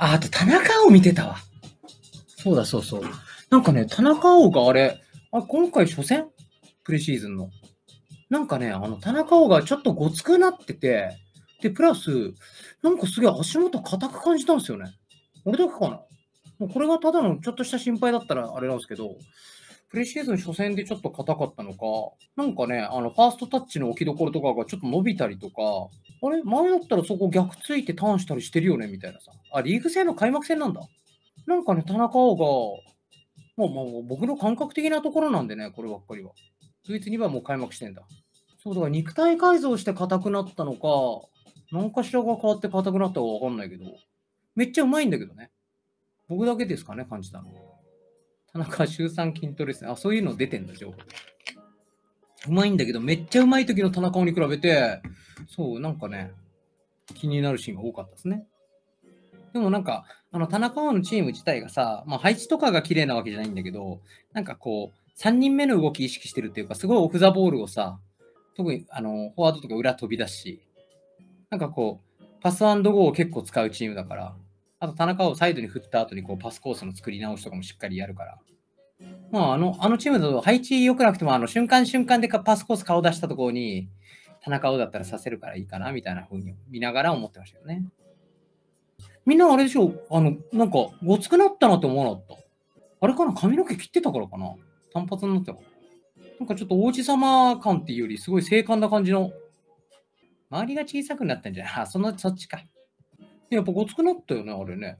あ、あと田中碧見てたわ。そうだそうそう。なんかね、田中碧があれ、あ今回初戦？プレシーズンの。なんかね、あの、田中碧がちょっとごつくなってて、で、プラス、なんかすげえ足元硬く感じたんですよね。俺だけかなもうこれがただのちょっとした心配だったらあれなんですけど、プレシーズン初戦でちょっと硬かったのか、なんかね、あの、ファーストタッチの置きどころとかがちょっと伸びたりとか、あれ？前だったらそこ逆ついてターンしたりしてるよね？みたいなさ。あ、リーグ戦の開幕戦なんだ。なんかね、田中碧が、もう、もう僕の感覚的なところなんでね、こればっかりは。ドイツにはもう開幕してんだ。そうだから肉体改造して硬くなったのか、何かしらが変わって硬くなったかわかんないけど、めっちゃうまいんだけどね。僕だけですかね、感じたの。田中週3筋トレですね。あ、そういうの出てんだ、情報。うまいんだけど、めっちゃうまい時の田中に比べて、そう、なんかね、気になるシーンが多かったですね。でもなんか、あの、田中のチーム自体がさ、まあ、配置とかが綺麗なわけじゃないんだけど、なんかこう、3人目の動き意識してるっていうか、すごいオフ・ザ・ボールをさ、特にあのフォワードとか裏飛び出すし、なんかこう、パスゴーを結構使うチームだから、あと田中をサイドに振った後にこうパスコースの作り直しとかもしっかりやるから。まあ、あの、あのチームだと配置良くなくても、あの瞬間瞬間でパスコース顔出したところに、田中をだったらさせるからいいかな、みたいな風に見ながら思ってましたよね。みんなあれでしょあの、なんか、ごつくなったなって思わなかった？あれかな？髪の毛切ってたからかな？単発になってたなんかちょっと王子様感っていうより、すごい精悍な感じの、周りが小さくなったんじゃない？あ、その、そっちか。やっぱごつくなったよね、あれね。